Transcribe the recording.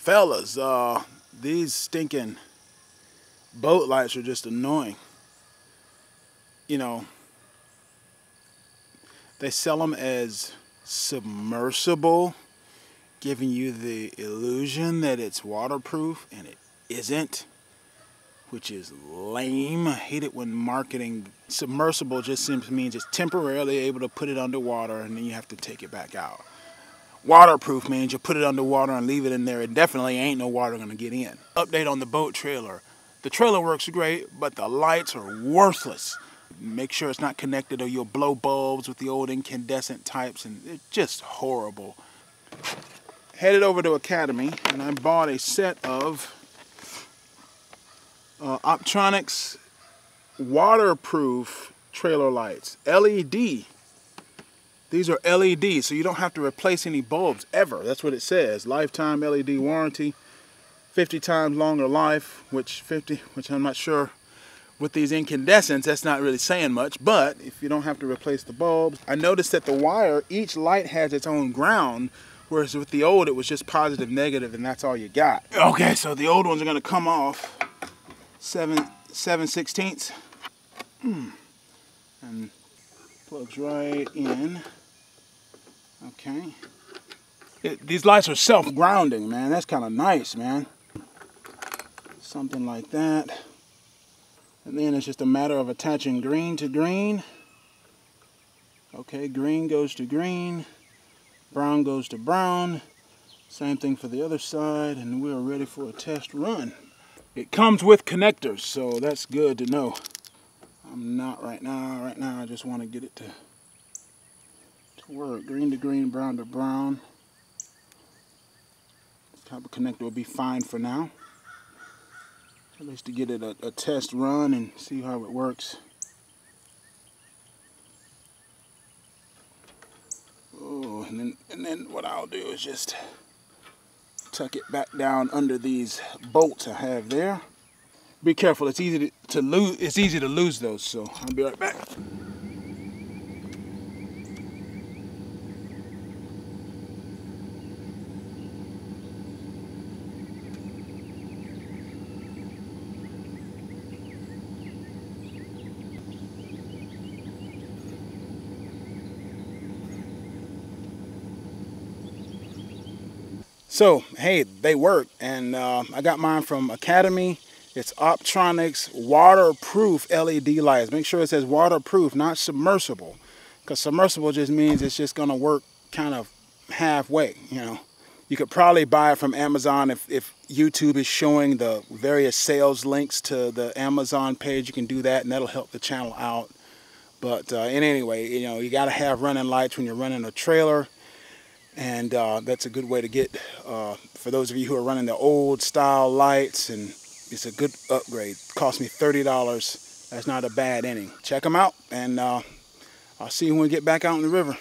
Fellas, uh, these stinking boat lights are just annoying. You know, they sell them as submersible, giving you the illusion that it's waterproof, and it isn't, which is lame. I hate it when marketing submersible just simply means it's temporarily able to put it underwater and then you have to take it back out. Waterproof means you put it underwater and leave it in there. It definitely ain't no water gonna get in. Update on the boat trailer. The trailer works great, but the lights are worthless. Make sure it's not connected or you'll blow bulbs with the old incandescent types and it's just horrible. Headed over to Academy and I bought a set of uh, Optronics waterproof trailer lights, LED these are LEDs, so you don't have to replace any bulbs ever. That's what it says. Lifetime LED warranty, 50 times longer life, which 50, which I'm not sure. With these incandescents, that's not really saying much, but if you don't have to replace the bulbs. I noticed that the wire, each light has its own ground, whereas with the old, it was just positive, negative, and that's all you got. Okay, so the old ones are gonna come off 7, 7 sixteenths. Hmm. And plugs right in. Okay. It, these lights are self-grounding, man. That's kind of nice, man. Something like that. And then it's just a matter of attaching green to green. Okay, green goes to green. Brown goes to brown. Same thing for the other side, and we're ready for a test run. It comes with connectors, so that's good to know. I'm not right now. Right now, I just want to get it to work. Green to green, brown to brown. This type of connector will be fine for now. At least to get it a, a test run and see how it works. Oh, and then, and then what I'll do is just tuck it back down under these bolts I have there. Be careful, it's easy to, to lose it's easy to lose those, so I'll be right back. So, hey, they work. And uh, I got mine from Academy. It's Optronics waterproof LED lights. Make sure it says waterproof, not submersible. Because submersible just means it's just going to work kind of halfway, you know. You could probably buy it from Amazon if, if YouTube is showing the various sales links to the Amazon page. You can do that and that'll help the channel out. But uh, in any way, you know, you got to have running lights when you're running a trailer and uh, that's a good way to get uh, for those of you who are running the old style lights and it's a good upgrade. Cost me $30 that's not a bad inning. Check them out and uh, I'll see you when we get back out in the river